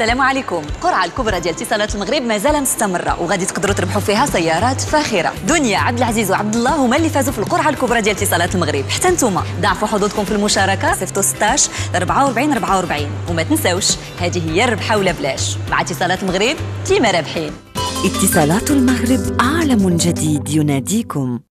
السلام عليكم. القرعه الكبرى ديال اتصالات المغرب مازال مستمرة وغادي تقدروا تربحوا فيها سيارات فاخرة. دنيا عبد العزيز وعبد الله هما اللي فازوا في القرعة الكبرى ديال اتصالات المغرب. حتى نتوما ضاعفوا حظوظكم في المشاركة. صيفطوا 16 44 44 وما تنساوش هذه هي الربحة ولا بلاش. مع اتصالات المغرب ديما رابحين. اتصالات المغرب عالم جديد يناديكم.